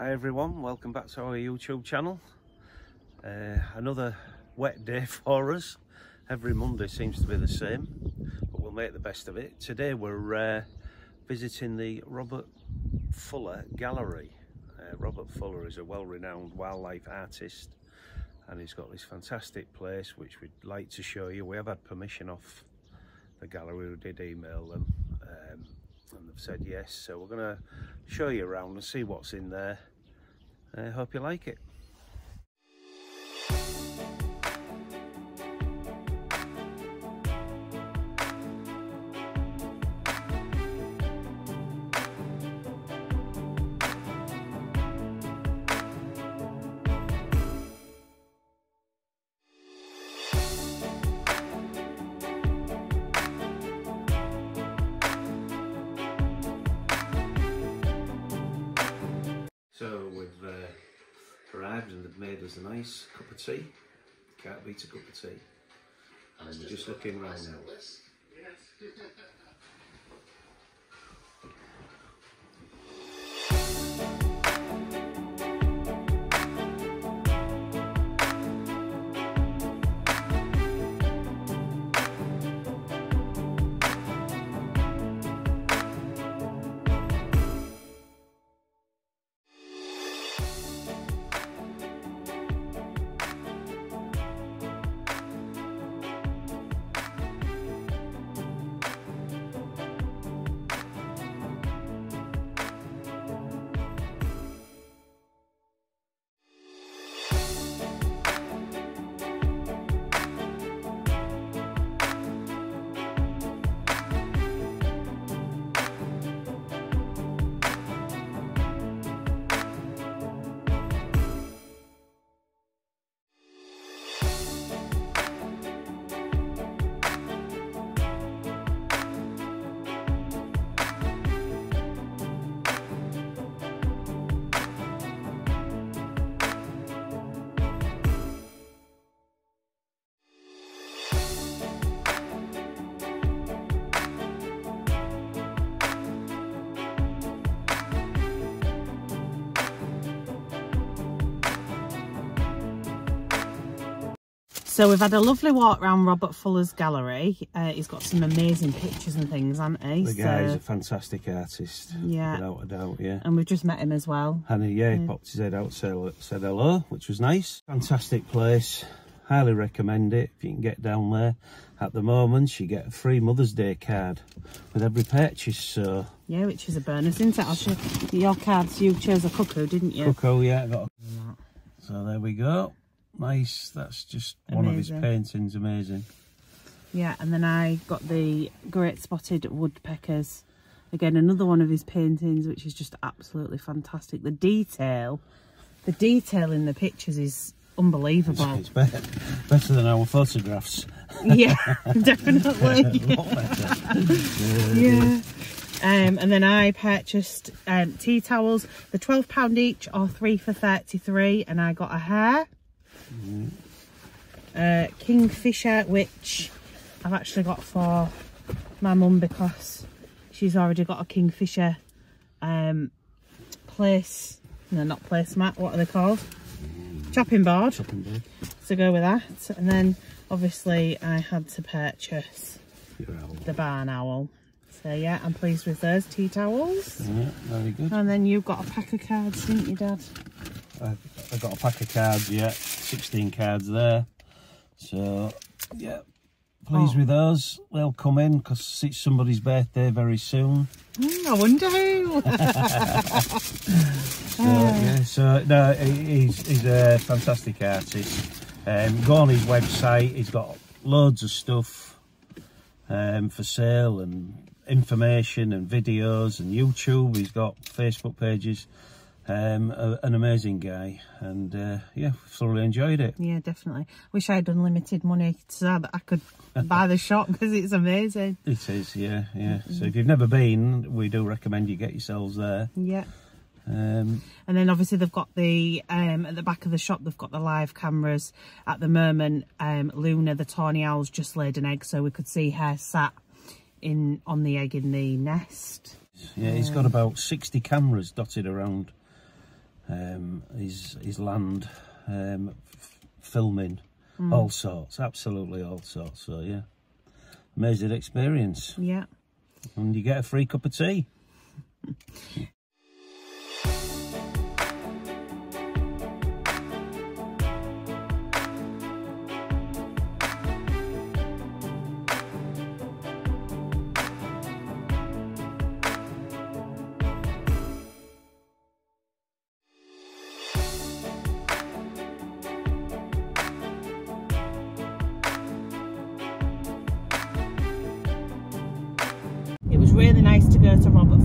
Hi everyone, welcome back to our YouTube channel. Uh, another wet day for us. Every Monday seems to be the same, but we'll make the best of it. Today we're uh, visiting the Robert Fuller Gallery. Uh, Robert Fuller is a well-renowned wildlife artist and he's got this fantastic place which we'd like to show you. We have had permission off the gallery, we did email them um, and they've said yes. So we're going to show you around and see what's in there. I hope you like it. Arrived and they've made us a nice cup of tea. Can't beat a cup of tea. And we're just looking around now. So we've had a lovely walk around Robert Fuller's gallery. Uh, he's got some amazing pictures and things, hasn't he? The guy is a fantastic artist, Yeah. without a doubt, yeah. And we've just met him as well. And he, yeah, he popped his head out, said, said hello, which was nice. Fantastic place. Highly recommend it if you can get down there. At the moment, you get a free Mother's Day card with every purchase. So, Yeah, which is a bonus, isn't it? I'll show your cards. You chose a cuckoo, didn't you? Cuckoo, yeah. Got a... So there we go. Nice. That's just one of his paintings. Amazing. Yeah, and then I got the Great Spotted Woodpeckers. Again, another one of his paintings, which is just absolutely fantastic. The detail, the detail in the pictures is unbelievable. It's better, better than our photographs. yeah, definitely. Better. yeah. Um, and then I purchased um, tea towels, the twelve pound each or three for thirty three, and I got a hare, uh, kingfisher, which I've actually got for my mum because she's already got a kingfisher um, place, no, not placemat. What are they called? Chopping board Chopping board. to go with that, and then obviously I had to purchase the barn owl. So yeah, I'm pleased with those tea towels. Yeah, very good. And then you've got a pack of cards, didn't you, Dad? I've, I've got a pack of cards yet, 16 cards there. So, yeah, pleased Oh. with those. They'll come in because it's somebody's birthday very soon. Hmm, I wonder who. So, yeah, so no, he's, he's a fantastic artist. Um, go on his website, he's got loads of stuff um, for sale and information and videos and YouTube. He's got Facebook pages. Um, a, an amazing guy, and uh, yeah, thoroughly enjoyed it. yeah, definitely. Wish I had unlimited money so that I could buy the shop because it's amazing. It is, yeah, yeah. So if you've never been, we do recommend you get yourselves there. Yeah. Um, And then obviously they've got the um at the back of the shop they've got the live cameras. At the moment, um Luna the tawny owl's just laid an egg so we could see her sat in on the egg in the nest. yeah, he's got about 60 cameras dotted around um, his his land, um, filming all sorts, absolutely all sorts. So yeah, amazing experience, Yeah. and you get a free cup of tea. really nice to go to Robert